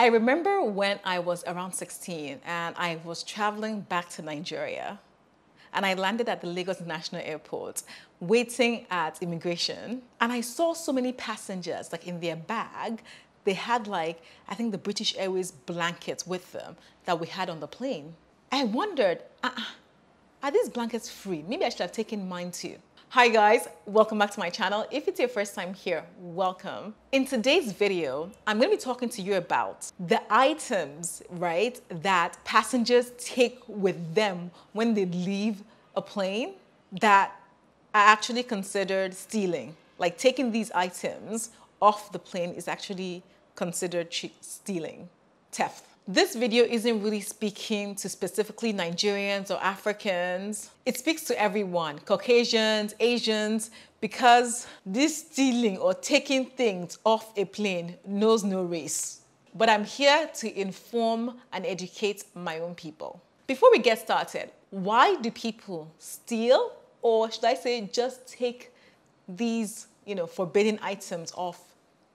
I remember when I was around 16 and I was traveling back to Nigeria and I landed at the Lagos National Airport waiting at immigration and I saw so many passengers like in their bag they had like I think the British Airways blankets with them that we had on the plane. I wondered, uh, are these blankets free? Maybe I should have taken mine too. Hi guys, welcome back to my channel. If it's your first time here, welcome. In today's video, I'm gonna be talking to you about the items, right, that passengers take with them when they leave a plane that are actually considered stealing. Like taking these items off the plane is actually considered stealing, theft. This video isn't really speaking to specifically Nigerians or Africans. It speaks to everyone, Caucasians, Asians, because this stealing or taking things off a plane knows no race. But I'm here to inform and educate my own people. Before we get started, why do people steal or should I say just take these, you know, forbidden items off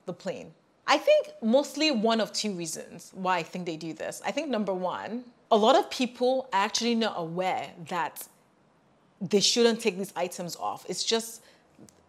the plane? I think mostly one of two reasons why I think they do this. I think number one, a lot of people are actually not aware that they shouldn't take these items off. It's just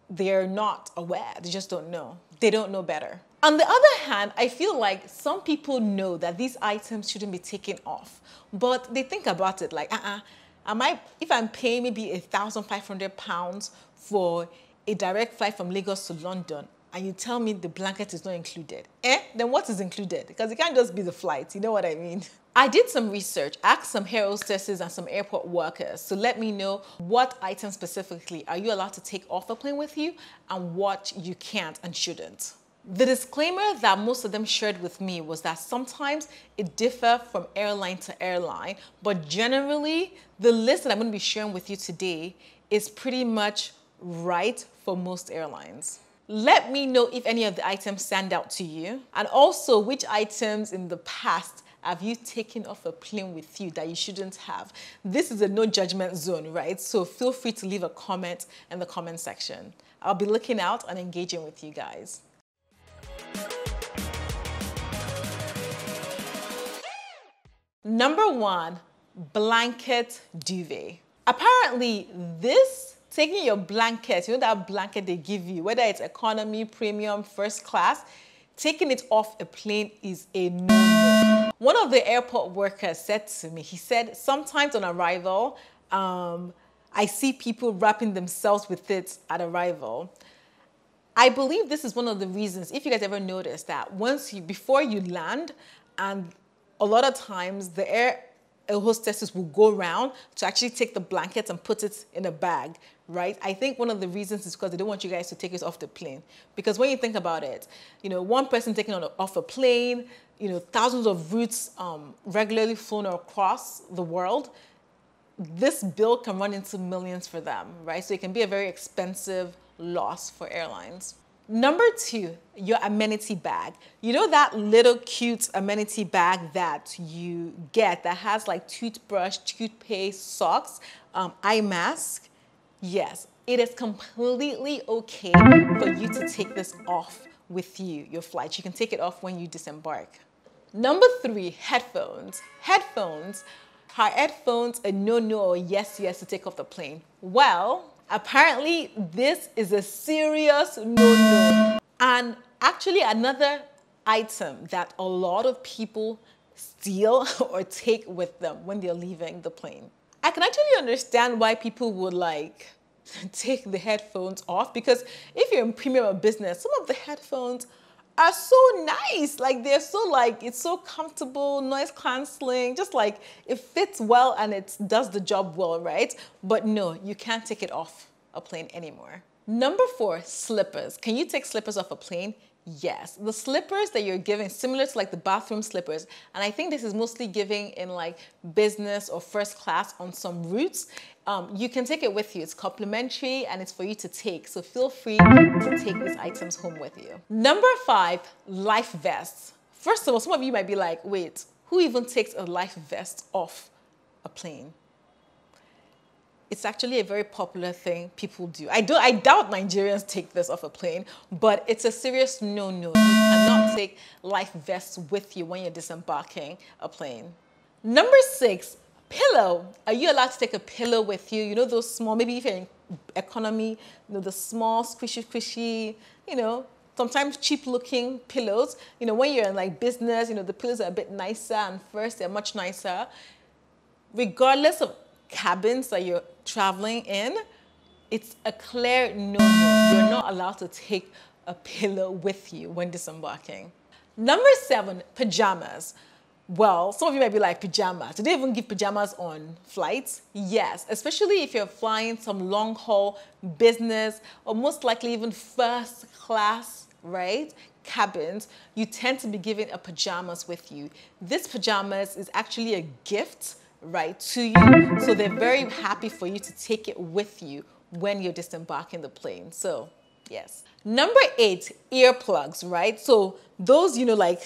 they're not aware. They just don't know. They don't know better. On the other hand, I feel like some people know that these items shouldn't be taken off, but they think about it like, uh-uh, am I, if I'm paying maybe a thousand five hundred pounds for a direct flight from Lagos to London, and you tell me the blanket is not included, eh? Then what is included? Because it can't just be the flight, you know what I mean? I did some research, asked some air hostesses and some airport workers to let me know what items specifically are you allowed to take off the plane with you and what you can't and shouldn't. The disclaimer that most of them shared with me was that sometimes it differs from airline to airline, but generally the list that I'm going to be sharing with you today is pretty much right for most airlines. Let me know if any of the items stand out to you and also which items in the past have you taken off a plane with you that you shouldn't have? This is a no judgment zone, right? So feel free to leave a comment in the comment section. I'll be looking out and engaging with you guys. Number one, blanket duvet. Apparently, this taking your blanket, you know that blanket they give you, whether it's economy, premium, first class, taking it off a plane is a no-no. One of the airport workers said to me, he said, sometimes on arrival, um, I see people wrapping themselves with it at arrival. I believe this is one of the reasons, if you guys ever notice that once you, before you land, and a lot of times the air hostesses will go around to actually take the blankets and put it in a bag, right? I think one of the reasons is because they don't want you guys to take it off the plane. Because when you think about it, you know, one person taking on a, off a plane, you know, thousands of routes um, regularly flown across the world, this bill can run into millions for them, right? So it can be a very expensive loss for airlines. Number two, your amenity bag. You know that little cute amenity bag that you get that has like toothbrush, toothpaste, socks, um, eye mask? Yes, it is completely okay for you to take this off with you, your flight. You can take it off when you disembark. Number three, headphones. Headphones, are headphones a no-no or yes-yes to take off the plane? Well, Apparently, this is a serious no-no. And actually another item that a lot of people steal or take with them when they're leaving the plane. I can actually understand why people would like take the headphones off because if you're in premium or business, some of the headphones are so nice. Like they're so like, it's so comfortable, noise canceling, just like it fits well and it does the job well, right? But no, you can't take it off a plane anymore. Number four, slippers. Can you take slippers off a plane? Yes, the slippers that you're giving, similar to like the bathroom slippers, and I think this is mostly giving in like business or first class on some routes. Um, you can take it with you. It's complimentary and it's for you to take. So feel free to take these items home with you. Number five, life vests. First of all, some of you might be like, wait, who even takes a life vest off a plane? It's actually a very popular thing people do. I do I doubt Nigerians take this off a plane, but it's a serious no-no. You cannot take life vests with you when you're disembarking a plane. Number six, pillow. Are you allowed to take a pillow with you? You know those small, maybe if you're in economy, you know, the small, squishy, squishy, you know, sometimes cheap looking pillows. You know, when you're in like business, you know, the pillows are a bit nicer and first they're much nicer. Regardless of cabins that you're traveling in, it's a clear no-no. You're not allowed to take a pillow with you when disembarking. Number seven, pajamas. Well, some of you might be like, pajamas. Do they even give pajamas on flights? Yes, especially if you're flying some long haul business or most likely even first class, right? Cabins, you tend to be given a pajamas with you. This pajamas is actually a gift right, to you. So they're very happy for you to take it with you when you're disembarking the plane. So, yes. Number eight, earplugs, right? So those, you know, like,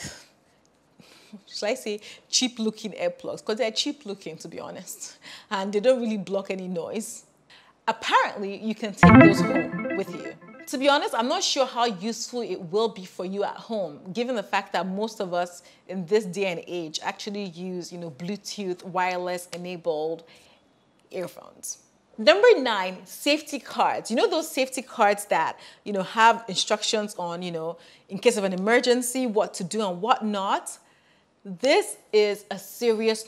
should I say cheap looking earplugs? Because they're cheap looking, to be honest. And they don't really block any noise. Apparently, you can take those home with you to be honest, I'm not sure how useful it will be for you at home, given the fact that most of us in this day and age actually use, you know, Bluetooth wireless enabled earphones. Number nine, safety cards. You know those safety cards that, you know, have instructions on, you know, in case of an emergency, what to do and what not. This is a serious.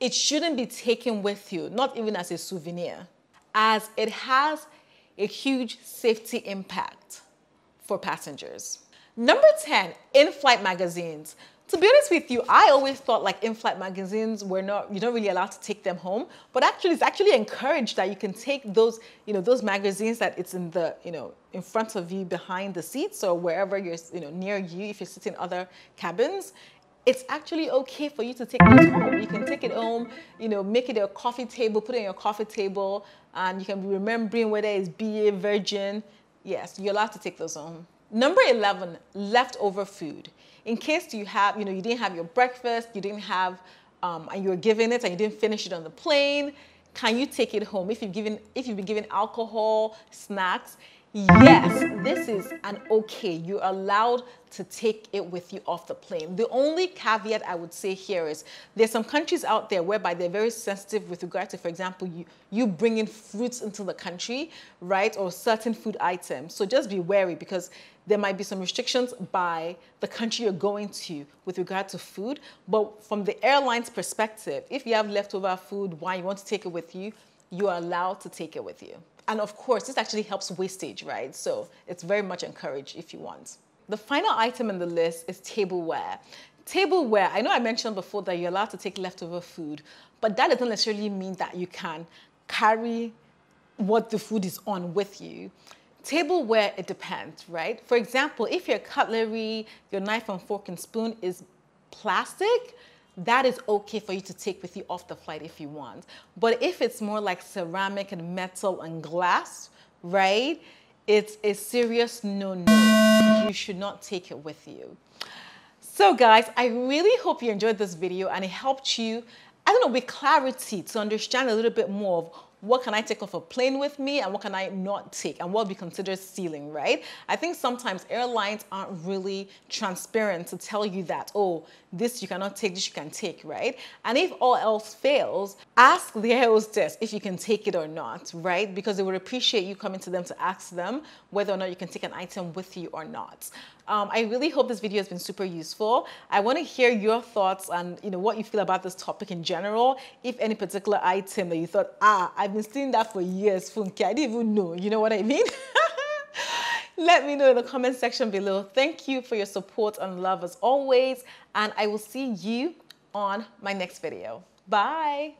It shouldn't be taken with you, not even as a souvenir, as it has a huge safety impact for passengers. Number 10, in-flight magazines. To be honest with you, I always thought like in-flight magazines were not, you're not really allowed to take them home, but actually it's actually encouraged that you can take those, you know, those magazines that it's in the, you know, in front of you behind the seats or wherever you're, you know, near you if you're sitting in other cabins it's actually okay for you to take this home. You can take it home, you know, make it a coffee table, put it on your coffee table, and you can be remembering whether it's BA, virgin. Yes, you're allowed to take those home. Number 11, leftover food. In case you have, you know, you didn't have your breakfast, you didn't have, um, and you were given it and you didn't finish it on the plane, can you take it home? If you've given, if you've been given alcohol, snacks, Yes, this is an okay. You're allowed to take it with you off the plane. The only caveat I would say here is there's some countries out there whereby they're very sensitive with regard to, for example, you, you bringing fruits into the country, right, or certain food items. So just be wary because there might be some restrictions by the country you're going to with regard to food. But from the airline's perspective, if you have leftover food, why you want to take it with you, you are allowed to take it with you. And of course, this actually helps wastage, right? So it's very much encouraged if you want. The final item in the list is tableware. Tableware, I know I mentioned before that you're allowed to take leftover food, but that doesn't necessarily mean that you can carry what the food is on with you. Tableware, it depends, right? For example, if your cutlery, your knife and fork and spoon is plastic, that is okay for you to take with you off the flight if you want. But if it's more like ceramic and metal and glass, right? It's a serious no-no. You should not take it with you. So guys, I really hope you enjoyed this video and it helped you, I don't know, with clarity to understand a little bit more of what can I take off a plane with me and what can I not take and what we consider stealing, right? I think sometimes airlines aren't really transparent to tell you that, oh, this you cannot take, this you can take, right? And if all else fails, ask the air hostess if you can take it or not, right? Because they would appreciate you coming to them to ask them whether or not you can take an item with you or not. Um, I really hope this video has been super useful. I want to hear your thoughts on you know, what you feel about this topic in general. If any particular item that you thought, ah, I've been seeing that for years, Funke, I didn't even know. You know what I mean? Let me know in the comment section below. Thank you for your support and love as always. And I will see you on my next video. Bye.